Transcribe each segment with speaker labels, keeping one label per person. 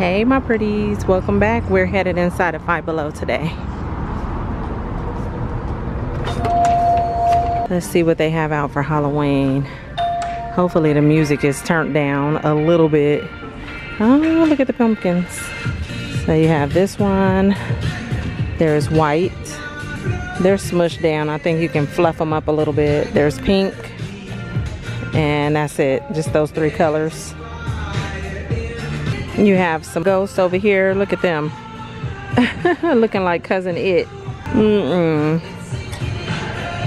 Speaker 1: Hey my pretties, welcome back. We're headed inside of Five Below today. Let's see what they have out for Halloween. Hopefully the music is turned down a little bit. Oh, look at the pumpkins. So you have this one. There's white. They're smushed down. I think you can fluff them up a little bit. There's pink. And that's it. Just those three colors. You have some ghosts over here. Look at them. Looking like Cousin It. Mm-mm.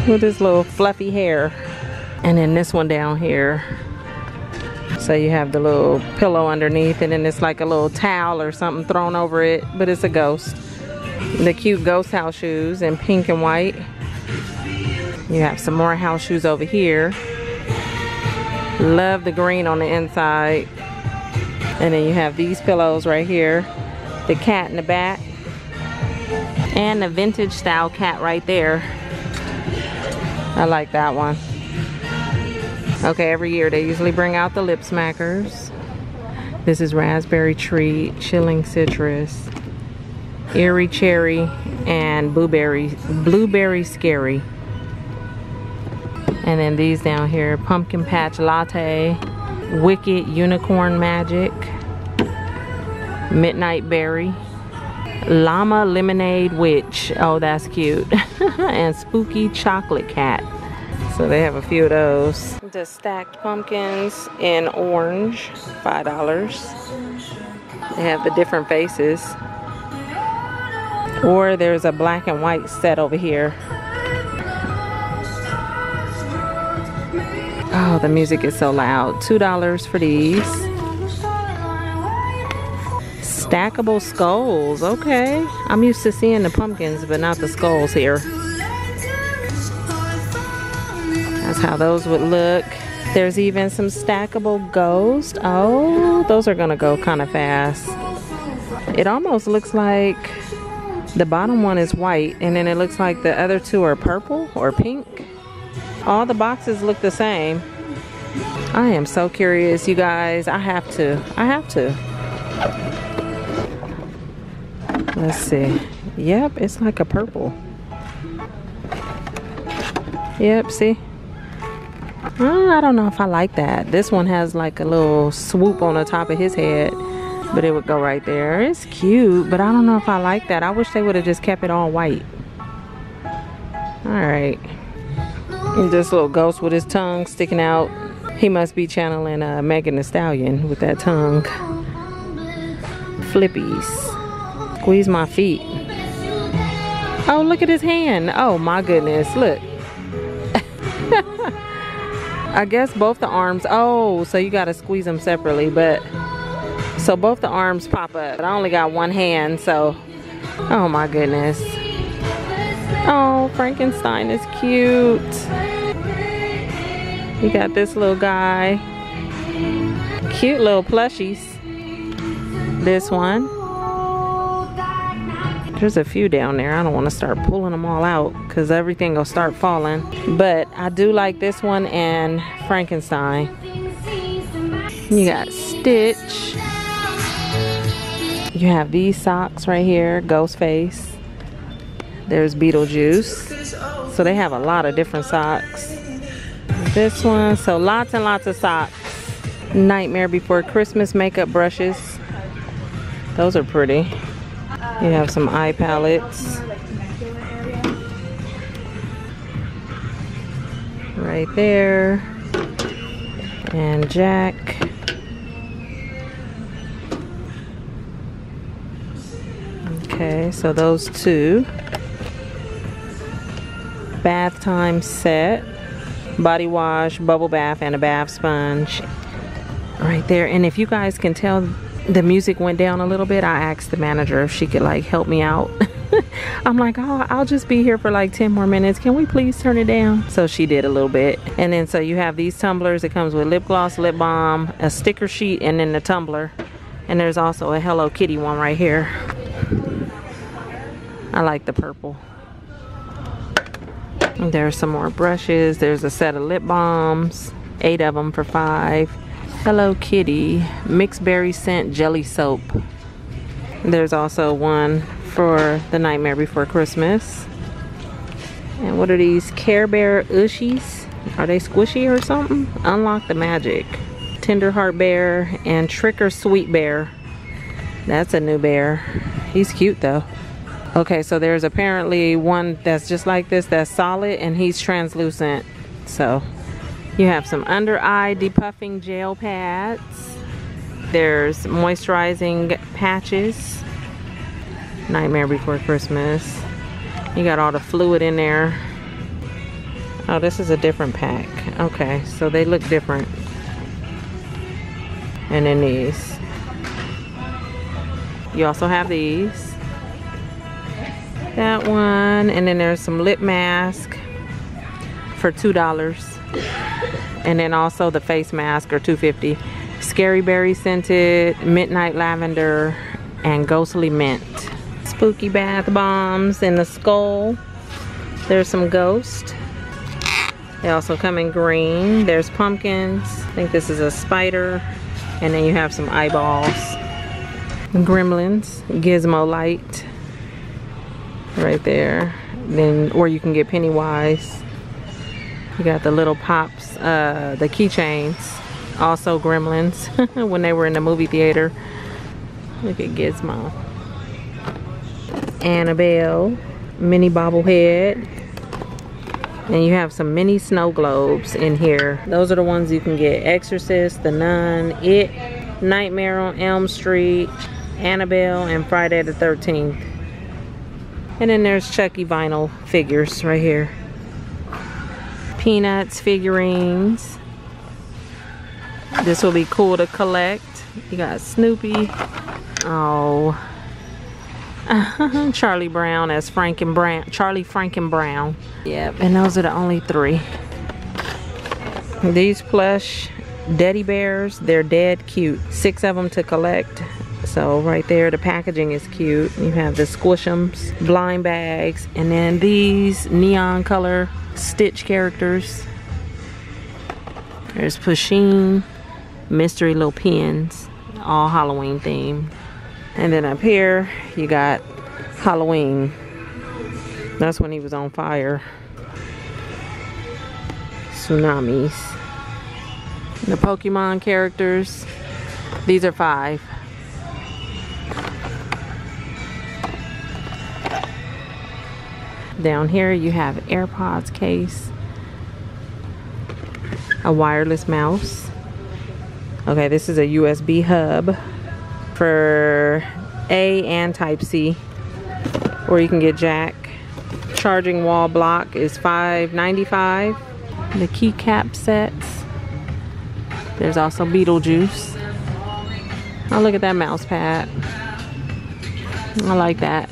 Speaker 1: With this little fluffy hair. And then this one down here. So you have the little pillow underneath and then it's like a little towel or something thrown over it. But it's a ghost. The cute ghost house shoes in pink and white. You have some more house shoes over here. Love the green on the inside. And then you have these pillows right here. The cat in the back. And the vintage style cat right there. I like that one. Okay, every year they usually bring out the lip smackers. This is raspberry tree, chilling citrus, eerie cherry, and blueberry, blueberry scary. And then these down here, pumpkin patch latte, wicked unicorn magic, Midnight Berry, Llama Lemonade Witch. Oh, that's cute. and Spooky Chocolate Cat. So they have a few of those. The stacked pumpkins in orange, $5. They have the different faces. Or there's a black and white set over here. Oh, the music is so loud. $2 for these stackable skulls. Okay. I'm used to seeing the pumpkins, but not the skulls here. That's how those would look. There's even some stackable ghosts. Oh, those are gonna go kind of fast. It almost looks like the bottom one is white and then it looks like the other two are purple or pink. All the boxes look the same. I am so curious, you guys. I have to. I have to. Let's see. Yep, it's like a purple. Yep, see? Uh, I don't know if I like that. This one has like a little swoop on the top of his head, but it would go right there. It's cute, but I don't know if I like that. I wish they would have just kept it all white. All right. This little ghost with his tongue sticking out. He must be channeling uh, Megan Thee Stallion with that tongue. Flippies squeeze my feet. Oh, look at his hand. Oh my goodness, look. I guess both the arms, oh, so you gotta squeeze them separately, but, so both the arms pop up. But I only got one hand, so, oh my goodness. Oh, Frankenstein is cute. You got this little guy. Cute little plushies. This one. There's a few down there. I don't want to start pulling them all out because everything will start falling. But I do like this one and Frankenstein. You got Stitch. You have these socks right here, Ghostface. There's Beetlejuice. So they have a lot of different socks. This one, so lots and lots of socks. Nightmare Before Christmas makeup brushes. Those are pretty. You have some eye palettes. Right there. And Jack. Okay, so those two. Bath time set. Body wash, bubble bath, and a bath sponge. Right there. And if you guys can tell the music went down a little bit, I asked the manager if she could like help me out. I'm like, oh, I'll just be here for like 10 more minutes. Can we please turn it down? So she did a little bit. And then so you have these tumblers. It comes with lip gloss, lip balm, a sticker sheet, and then the tumbler. And there's also a Hello Kitty one right here. I like the purple. There's some more brushes. There's a set of lip balms. Eight of them for five. Hello Kitty mixed berry scent jelly soap. There's also one for the Nightmare Before Christmas. And what are these? Care Bear Ushies? Are they squishy or something? Unlock the magic. Tender Heart Bear and Trick or Sweet Bear. That's a new bear. He's cute though. Okay, so there's apparently one that's just like this that's solid and he's translucent. So you have some under eye depuffing gel pads. There's moisturizing patches. Nightmare Before Christmas. You got all the fluid in there. Oh, this is a different pack. Okay, so they look different. And then these. You also have these. That one, and then there's some lip mask for $2. And then also the face mask are 250 Scary berry scented, midnight lavender, and ghostly mint. Spooky bath bombs in the skull. There's some ghost. They also come in green. There's pumpkins. I think this is a spider. And then you have some eyeballs. Gremlins, Gizmo light. Right there. Then, or you can get Pennywise. You got the little pops, uh, the keychains. Also Gremlins when they were in the movie theater. Look at Gizmo. Annabelle, mini bobblehead. And you have some mini snow globes in here. Those are the ones you can get. Exorcist, The Nun, It, Nightmare on Elm Street, Annabelle, and Friday the 13th. And then there's Chucky vinyl figures right here. Peanuts figurines. This will be cool to collect. You got Snoopy. Oh. Charlie Brown as Frank and Brown. Charlie Frank and Brown. Yep, and those are the only three. These plush Deddy Bears, they're dead cute. Six of them to collect. So right there, the packaging is cute. You have the Squishums, blind bags, and then these neon color Stitch characters. There's Pusheen, mystery little pins, all Halloween themed. And then up here, you got Halloween. That's when he was on fire. Tsunamis. The Pokemon characters, these are five. Down here you have AirPods case, a wireless mouse. Okay, this is a USB hub for A and Type-C, or you can get jack. Charging wall block is $5.95. The keycap sets. There's also Beetlejuice. Oh, look at that mouse pad. I like that.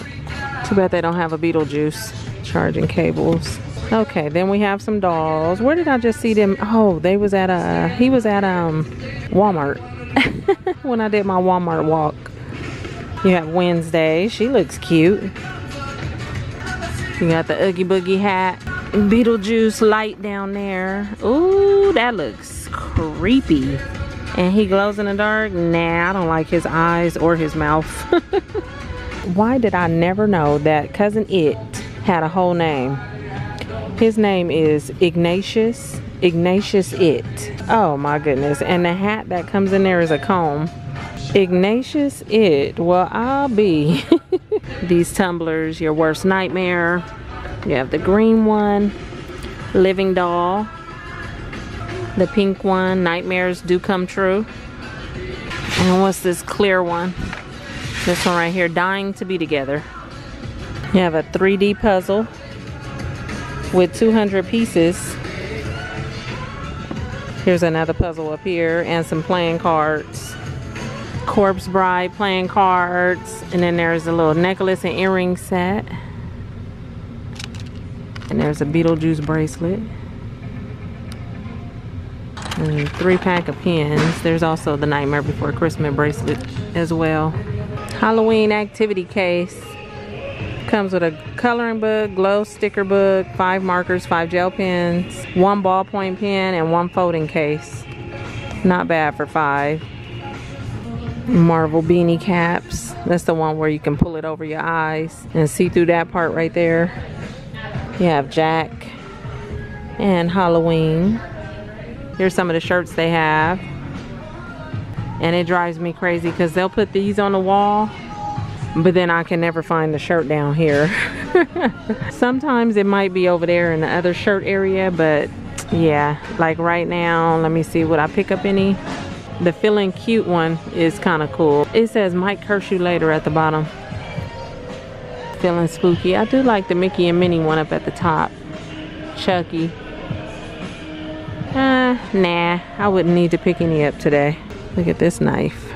Speaker 1: Too bad they don't have a Beetlejuice charging cables. Okay, then we have some dolls. Where did I just see them? Oh, they was at a, he was at um Walmart when I did my Walmart walk. You have Wednesday. She looks cute. You got the Oogie Boogie hat. Beetlejuice light down there. Ooh, that looks creepy. And he glows in the dark? Nah, I don't like his eyes or his mouth. Why did I never know that Cousin It had a whole name? His name is Ignatius. Ignatius It. Oh my goodness. And the hat that comes in there is a comb. Ignatius It. Well, I'll be. These tumblers, your worst nightmare. You have the green one, Living Doll. The pink one, Nightmares Do Come True. And what's this clear one? This one right here, Dying to Be Together. You have a 3D puzzle with 200 pieces. Here's another puzzle up here and some playing cards. Corpse Bride playing cards. And then there's a little necklace and earring set. And there's a Beetlejuice bracelet. And three pack of pins. There's also the Nightmare Before Christmas bracelet as well. Halloween activity case. Comes with a coloring book, glow sticker book, five markers, five gel pens, one ballpoint pen, and one folding case. Not bad for five. Marvel beanie caps. That's the one where you can pull it over your eyes and see through that part right there. You have Jack and Halloween. Here's some of the shirts they have. And it drives me crazy because they'll put these on the wall, but then I can never find the shirt down here. Sometimes it might be over there in the other shirt area, but yeah, like right now, let me see, would I pick up any? The feeling cute one is kind of cool. It says Mike Kershaw later at the bottom. Feeling spooky. I do like the Mickey and Minnie one up at the top. Chucky. Uh, nah, I wouldn't need to pick any up today. Look at this knife.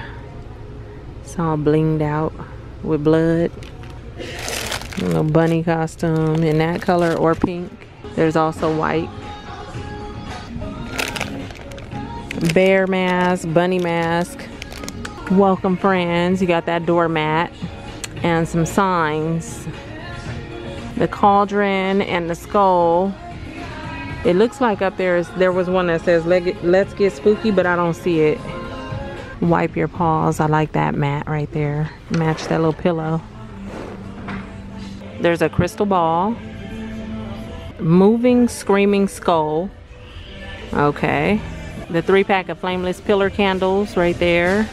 Speaker 1: It's all blinged out with blood. A little bunny costume in that color or pink. There's also white. Bear mask, bunny mask. Welcome friends. You got that doormat and some signs. The cauldron and the skull it looks like up there is there was one that says let's get spooky, but I don't see it. Wipe your paws. I like that mat right there. Match that little pillow. There's a crystal ball. Moving screaming skull. Okay. The three pack of flameless pillar candles right there.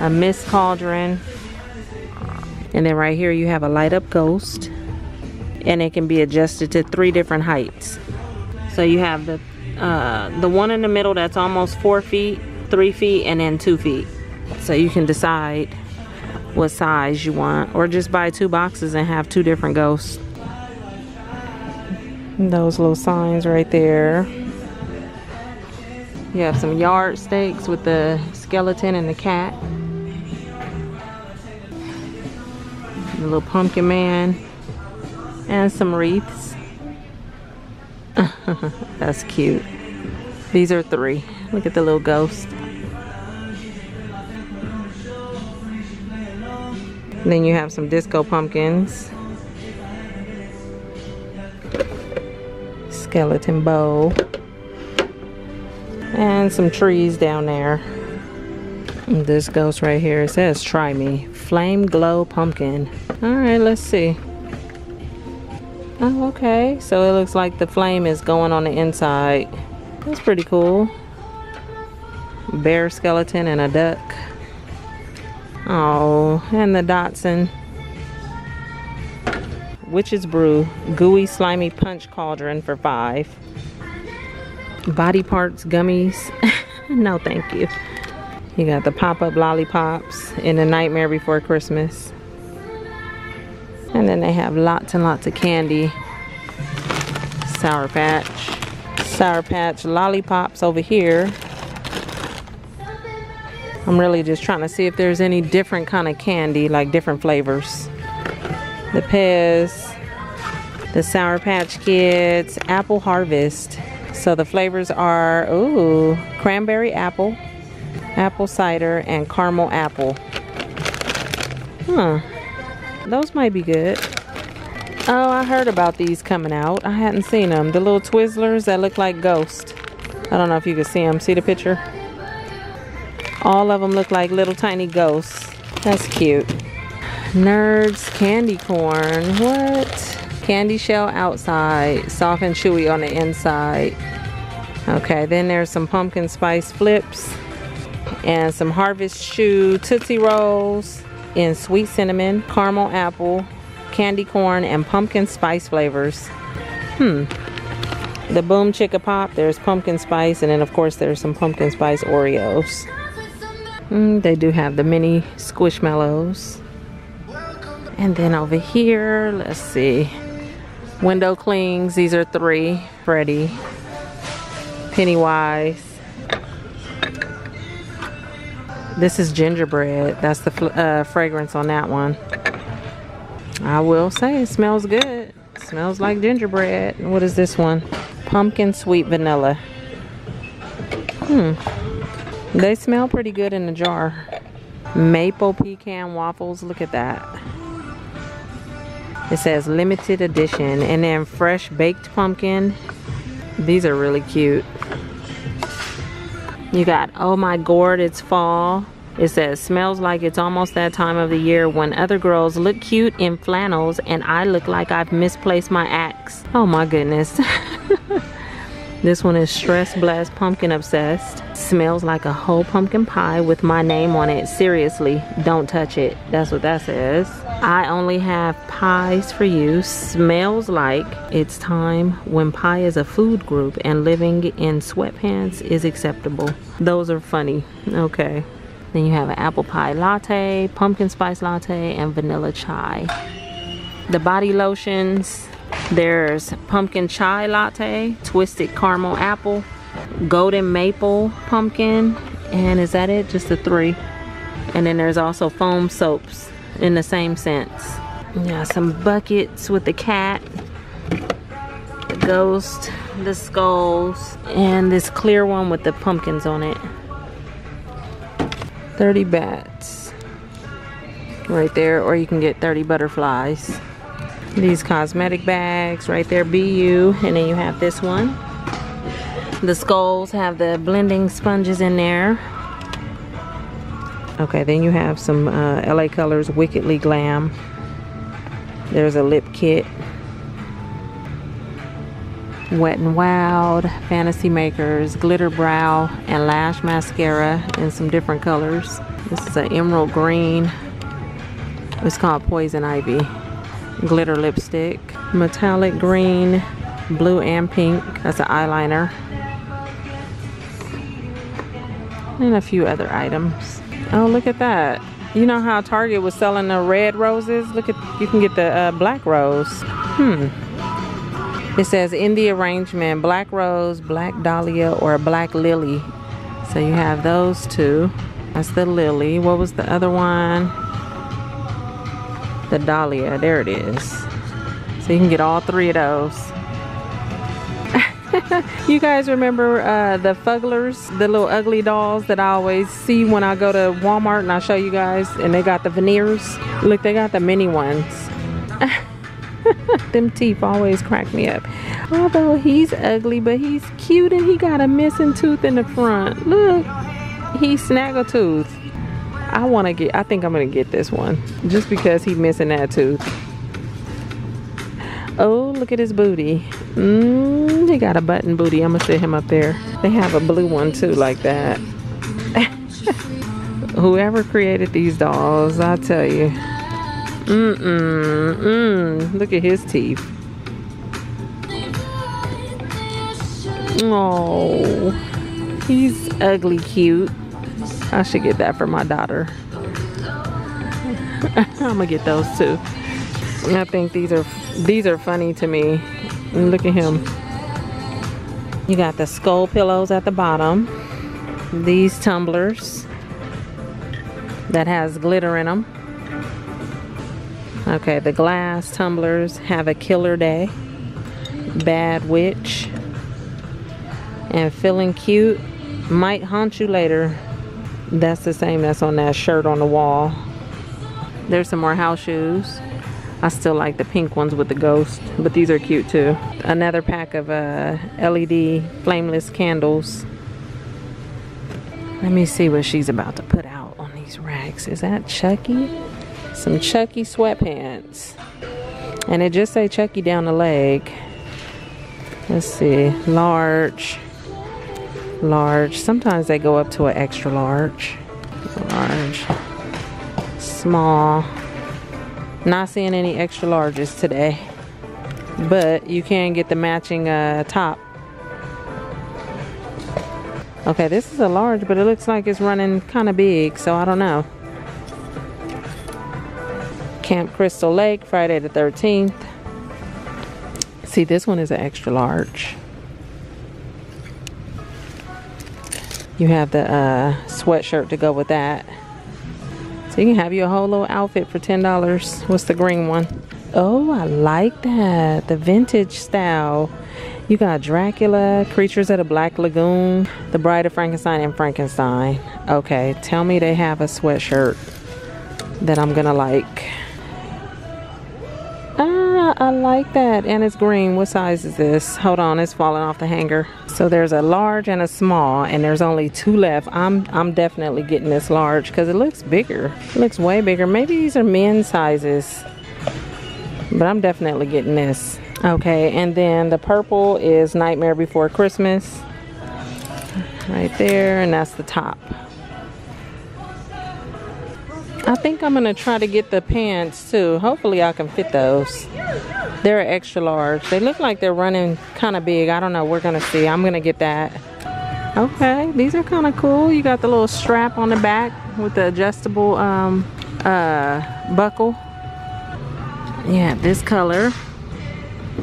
Speaker 1: A mist cauldron. And then right here you have a light up ghost. And it can be adjusted to three different heights. So you have the uh, the one in the middle that's almost four feet, three feet, and then two feet. So you can decide what size you want or just buy two boxes and have two different ghosts. Those little signs right there. You have some yard stakes with the skeleton and the cat. The little pumpkin man. And some wreaths. That's cute. These are three. Look at the little ghost. Then you have some disco pumpkins. Skeleton bow. And some trees down there. This ghost right here, it says try me. Flame glow pumpkin. Alright, let's see. Oh, okay. So it looks like the flame is going on the inside. That's pretty cool. Bear skeleton and a duck. Oh, and the Datsun. Witch's Brew. Gooey Slimy Punch Cauldron for five. Body parts gummies. no, thank you. You got the pop-up lollipops in the Nightmare Before Christmas. And then they have lots and lots of candy. Sour Patch. Sour Patch lollipops over here. I'm really just trying to see if there's any different kind of candy, like different flavors. The Pez, the Sour Patch Kids, Apple Harvest. So the flavors are, ooh, cranberry apple, apple cider, and caramel apple. Huh. Those might be good. Oh, I heard about these coming out. I hadn't seen them. The little Twizzlers that look like ghosts. I don't know if you can see them. See the picture? All of them look like little tiny ghosts. That's cute. Nerds candy corn. What? Candy shell outside. Soft and chewy on the inside. Okay, then there's some pumpkin spice flips. And some Harvest Chew Tootsie Rolls in sweet cinnamon, caramel apple, candy corn, and pumpkin spice flavors. Hmm. The Boom Chicka Pop, there's pumpkin spice, and then of course there's some pumpkin spice Oreos. Mm, they do have the mini Squishmallows. And then over here, let's see. Window clings, these are three. Freddy, Pennywise, This is gingerbread. That's the uh, fragrance on that one. I will say it smells good. It smells like gingerbread. What is this one? Pumpkin sweet vanilla. Hmm. They smell pretty good in the jar. Maple pecan waffles. Look at that. It says limited edition. And then fresh baked pumpkin. These are really cute. You got Oh My Gourd, It's Fall. It says, smells like it's almost that time of the year when other girls look cute in flannels and I look like I've misplaced my axe. Oh my goodness. this one is Stress Blast Pumpkin Obsessed. Smells like a whole pumpkin pie with my name on it. Seriously, don't touch it. That's what that says. I only have pies for you. Smells like it's time when pie is a food group and living in sweatpants is acceptable. Those are funny. Okay. Then you have an apple pie latte, pumpkin spice latte, and vanilla chai. The body lotions, there's pumpkin chai latte, twisted caramel apple, golden maple pumpkin, and is that it? Just the three. And then there's also foam soaps in the same sense. Yeah, some buckets with the cat, the ghost, the skulls, and this clear one with the pumpkins on it. 30 bats right there or you can get 30 butterflies these cosmetic bags right there BU and then you have this one the skulls have the blending sponges in there okay then you have some uh, LA Colors Wickedly Glam there's a lip kit Wet and Wild, Fantasy Makers, Glitter Brow, and Lash Mascara in some different colors. This is an emerald green. It's called Poison Ivy. Glitter lipstick. Metallic green, blue and pink. That's an eyeliner. And a few other items. Oh, look at that. You know how Target was selling the red roses? Look at, you can get the uh, black rose. Hmm. It says in the arrangement, black rose, black dahlia, or black lily. So you have those two. That's the lily. What was the other one? Dahlia. There it is. So you can get all three of those. you guys remember uh, the Fugglers, the little ugly dolls that I always see when I go to Walmart and I show you guys and they got the veneers. Look, they got the mini ones. Them teeth always crack me up. Although he's ugly, but he's cute and he got a missing tooth in the front. Look, he's snaggletooth. I want to get, I think I'm going to get this one. Just because he's missing that tooth. Oh, look at his booty. Mmm, he got a button booty. I'm going to sit him up there. They have a blue one too, like that. Whoever created these dolls, I tell you. Mm-mm, mm. Look at his teeth. Oh, he's ugly cute. I should get that for my daughter. I'm gonna get those too. I think these are these are funny to me. Look at him. You got the skull pillows at the bottom. These tumblers that has glitter in them. Okay, the glass tumblers have a killer day. Bad witch. And feeling cute might haunt you later. That's the same that's on that shirt on the wall. There's some more house shoes. I still like the pink ones with the ghost, but these are cute too. Another pack of uh, LED flameless candles. Let me see what she's about to put out on these racks. Is that Chucky? some Chucky sweatpants. And it just say Chucky down the leg. Let's see, large, large. Sometimes they go up to an extra large. Large, small. Not seeing any extra larges today. But you can get the matching uh, top. Okay, this is a large, but it looks like it's running kind of big, so I don't know. Camp Crystal Lake, Friday the 13th. See, this one is an extra large. You have the uh, sweatshirt to go with that. So you can have your whole little outfit for $10. What's the green one? Oh, I like that. The vintage style. You got Dracula, Creatures of the Black Lagoon, The Bride of Frankenstein, and Frankenstein. Okay, tell me they have a sweatshirt that I'm gonna like. Ah, I like that. And it's green. What size is this? Hold on, it's falling off the hanger. So there's a large and a small, and there's only two left. I'm I'm definitely getting this large because it looks bigger. It looks way bigger. Maybe these are men's sizes, but I'm definitely getting this. Okay, and then the purple is Nightmare Before Christmas. Right there, and that's the top. I think I'm gonna try to get the pants too. Hopefully I can fit those. They're extra large. They look like they're running kind of big. I don't know. We're gonna see. I'm gonna get that. Okay, these are kind of cool. You got the little strap on the back with the adjustable um, uh, buckle. Yeah, this color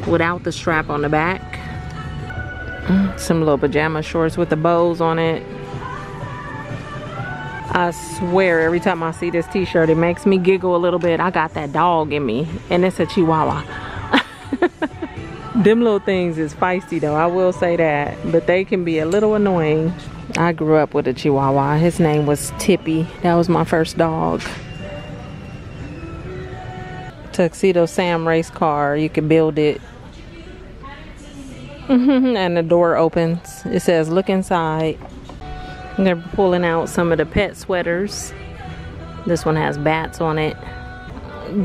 Speaker 1: without the strap on the back. Mm, some little pajama shorts with the bows on it. I swear every time I see this t-shirt it makes me giggle a little bit. I got that dog in me and it's a chihuahua. Them little things is feisty though, I will say that. But they can be a little annoying. I grew up with a chihuahua. His name was Tippy. That was my first dog. Tuxedo Sam race car. You can build it. and the door opens. It says look inside. They're pulling out some of the pet sweaters. This one has bats on it.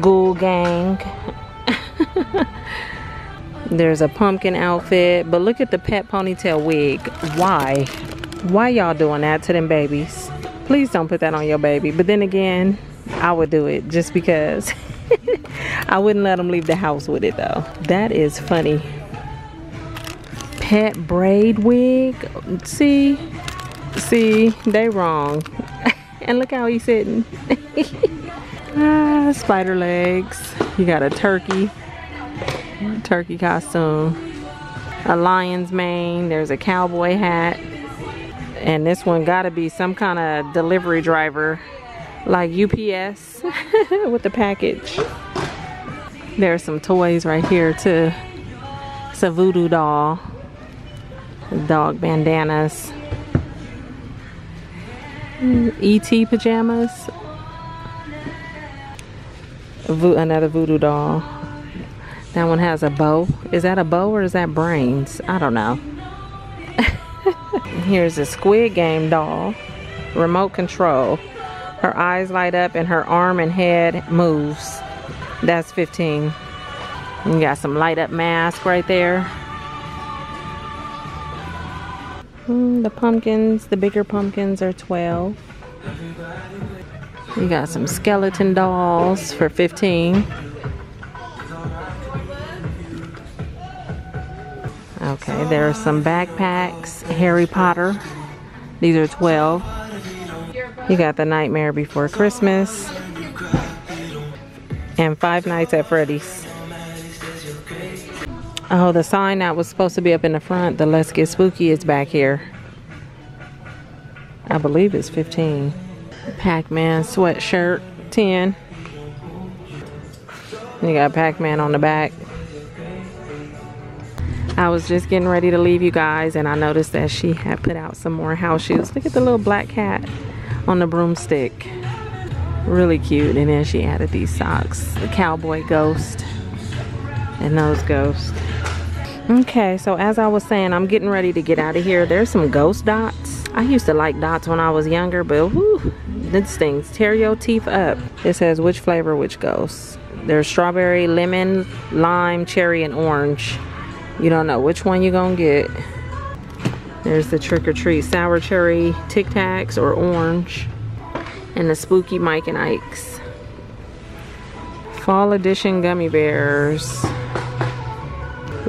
Speaker 1: Ghoul Gang. There's a pumpkin outfit. But look at the pet ponytail wig. Why? Why y'all doing that to them babies? Please don't put that on your baby. But then again, I would do it just because. I wouldn't let them leave the house with it though. That is funny. Pet braid wig. See? See, they wrong. and look how he's sitting. ah, spider legs. You got a turkey. Turkey costume. A lion's mane. There's a cowboy hat. And this one gotta be some kind of delivery driver like UPS with the package. There's some toys right here too. It's a voodoo doll. Dog bandanas. ET pajamas. Vo another voodoo doll. That one has a bow. Is that a bow or is that brains? I don't know. Here's a Squid Game doll. Remote control. Her eyes light up and her arm and head moves. That's 15. You got some light up mask right there. Mm, the pumpkins, the bigger pumpkins are 12. You got some skeleton dolls for 15. Okay, there are some backpacks. Harry Potter. These are 12. You got the Nightmare Before Christmas. And Five Nights at Freddy's. Oh, the sign that was supposed to be up in the front, the Let's Get Spooky, is back here. I believe it's 15. Pac-Man sweatshirt, 10. You got Pac-Man on the back. I was just getting ready to leave you guys and I noticed that she had put out some more house shoes. Look at the little black cat on the broomstick. Really cute. And then she added these socks. The cowboy ghost and those ghosts. Okay, so as I was saying, I'm getting ready to get out of here. There's some ghost dots. I used to like dots when I was younger, but whew, these things tear your teeth up. It says which flavor, which ghost. There's strawberry, lemon, lime, cherry, and orange. You don't know which one you're gonna get. There's the trick or treat sour cherry Tic Tacs or orange. And the spooky Mike and Ike's. Fall edition gummy bears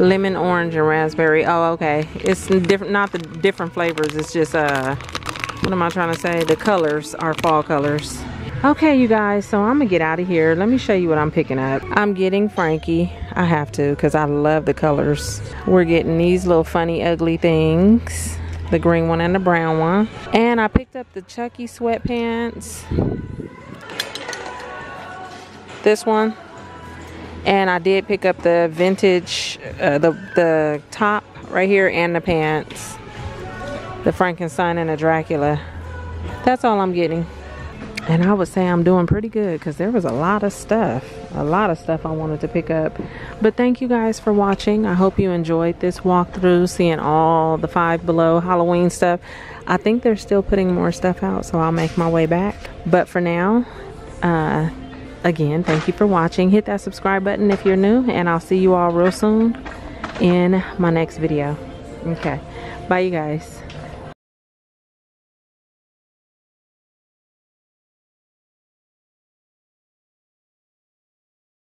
Speaker 1: lemon orange and raspberry. Oh okay. It's different not the different flavors it's just uh what am i trying to say? The colors are fall colors. Okay you guys so i'm gonna get out of here. Let me show you what i'm picking up. I'm getting frankie. I have to because i love the colors. We're getting these little funny ugly things the green one and the brown one. And i picked up the chucky sweatpants. This one. And I did pick up the vintage uh, the the top right here and the pants the Frankenstein and the Dracula that's all I'm getting and I would say I'm doing pretty good because there was a lot of stuff, a lot of stuff I wanted to pick up. But thank you guys for watching. I hope you enjoyed this walkthrough, seeing all the Five Below Halloween stuff. I think they're still putting more stuff out, so I'll make my way back. But for now, uh, again, thank you for watching. Hit that subscribe button if you're new, and I'll see you all real soon in my next video. Okay. Bye, you guys.